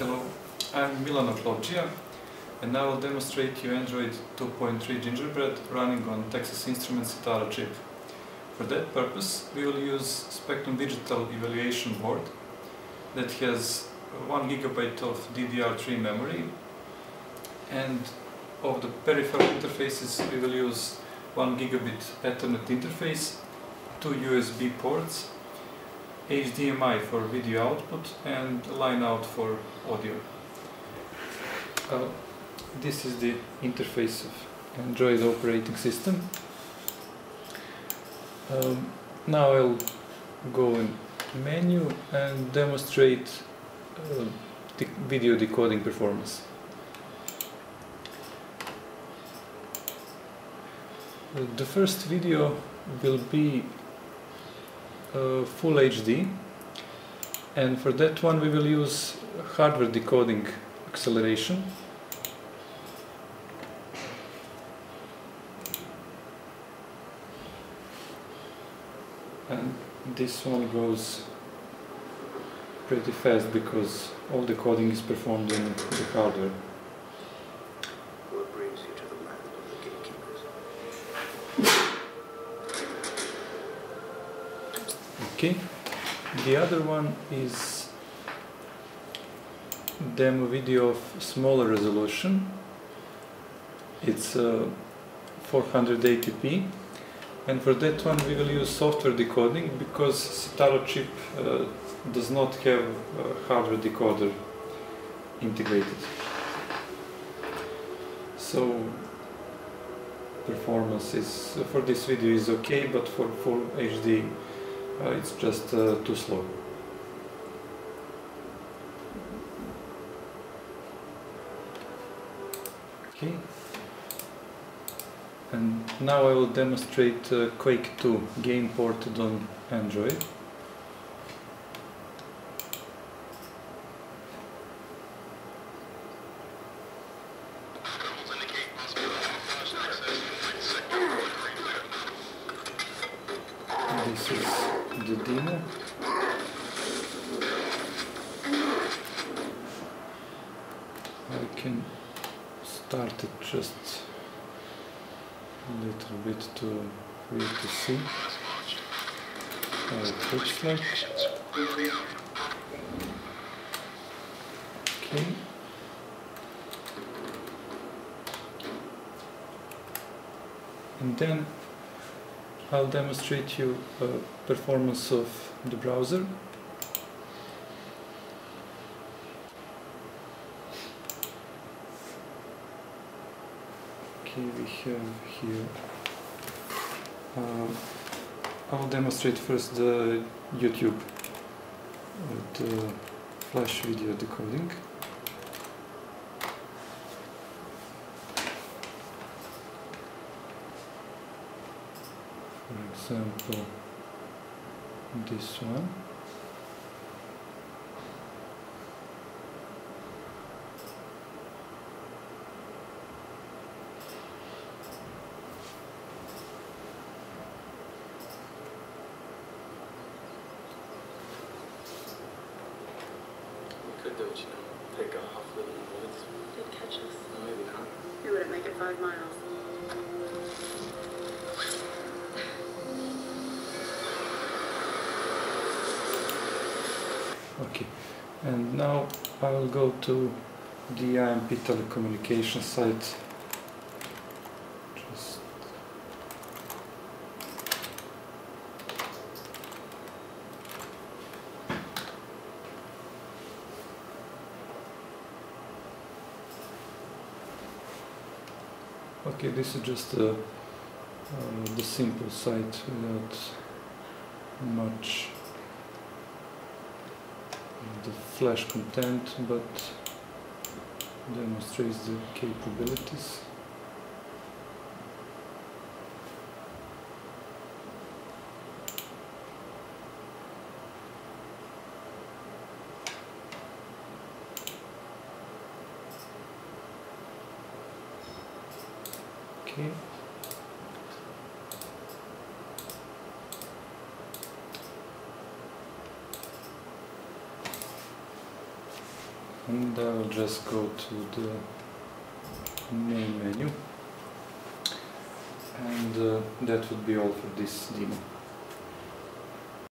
Hello, I'm Milan Oklobdzija and I will demonstrate you Android 2.3 Gingerbread running on Texas Instruments Sitara chip. For that purpose we will use Spectrum Digital Evaluation Board that has 1 gigabyte of DDR3 memory and of the peripheral interfaces we will use 1 gigabit Ethernet interface, two USB ports, HDMI for video output and line out for audio. Uh, this is the interface of Android operating system. Um, now I'll go in menu and demonstrate uh, the video decoding performance. Uh, the first video will be Uh, full HD and for that one we will use hardware decoding acceleration and this one goes pretty fast because all the coding is performed in the hardware. What brings you to the land of the gatekeepers? Okay, the other one is demo video of smaller resolution. It's uh, 480p and for that one we will use software decoding because Sitara chip uh, does not have a hardware decoder integrated. So performance is for this video is okay but for full HD uh, it's just uh, too slow. Okay. And now I will demonstrate uh, Quake 2 game ported on Android. This is the demo. I can start it just a little bit to for you to see how it looks like. Okay. And then I'll demonstrate you uh, performance of the browser. Okay, we have here. Uh, I'll demonstrate first the YouTube, uh, the flash video decoding. For example, this one. We could, don't you know, take off, live in the woods. They'd catch us. Maybe not. We wouldn't make it five miles. Okay, and now I will go to the IMP telecommunication site. Just Okay, this is just uh, uh, the simple site without much the flash content but demonstrates the capabilities. Okay. And I will just go to the main menu and uh, that would be all for this demo.